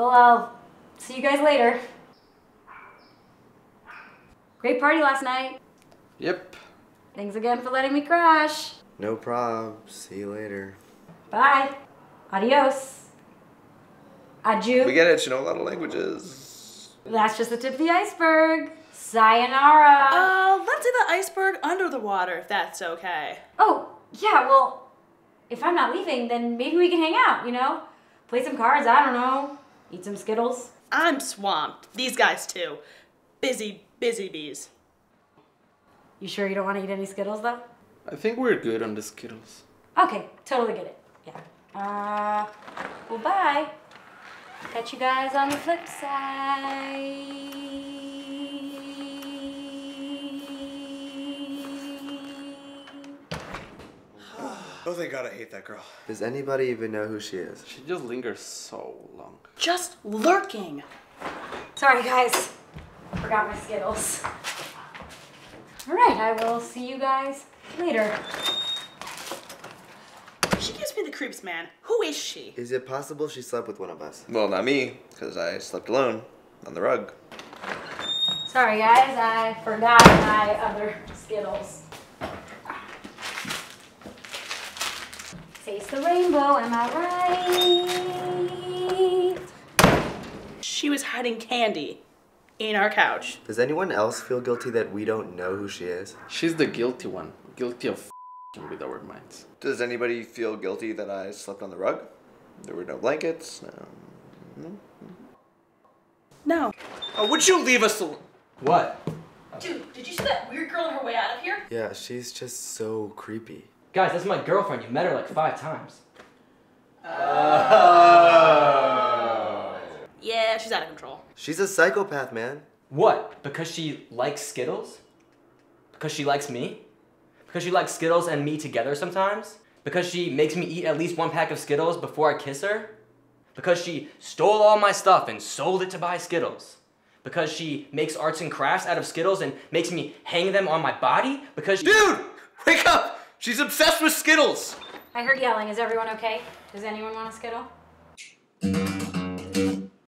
Well, I'll see you guys later. Great party last night. Yep. Thanks again for letting me crash. No prob. See you later. Bye. Adios. Adieu. We get it. You know a lot of languages. That's just the tip of the iceberg. Sayonara. Uh, let's do the iceberg under the water, if that's okay. oh, yeah, well, if I'm not leaving, then maybe we can hang out, you know? Play some cards, I don't know. Eat some Skittles. I'm swamped. These guys too. Busy, busy bees. You sure you don't want to eat any Skittles, though? I think we're good on the Skittles. Okay, totally get it. Yeah. Uh, well, bye. Catch you guys on the flip side. Oh, thank God I hate that girl. Does anybody even know who she is? She just lingers so long. Just lurking. Sorry, guys. Forgot my Skittles. All right, I will see you guys later. She gives me the creeps, man. Who is she? Is it possible she slept with one of us? Well, not me, because I slept alone on the rug. Sorry, guys. I forgot my other Skittles. Face the rainbow, am I right? She was hiding candy in our couch. Does anyone else feel guilty that we don't know who she is? She's the guilty one. Guilty of f***ing with our minds. Does anybody feel guilty that I slept on the rug? There were no blankets. No. no. No. Oh, would you leave us alone? What? Dude, did you see that weird girl on her way out of here? Yeah, she's just so creepy. Guys, that's my girlfriend. You met her like five times. Oh. Yeah, she's out of control. She's a psychopath, man. What? Because she likes Skittles? Because she likes me? Because she likes Skittles and me together sometimes? Because she makes me eat at least one pack of Skittles before I kiss her? Because she stole all my stuff and sold it to buy Skittles? Because she makes arts and crafts out of Skittles and makes me hang them on my body? Because she- Dude! Wake up! She's obsessed with Skittles! I heard yelling. Is everyone okay? Does anyone want a Skittle?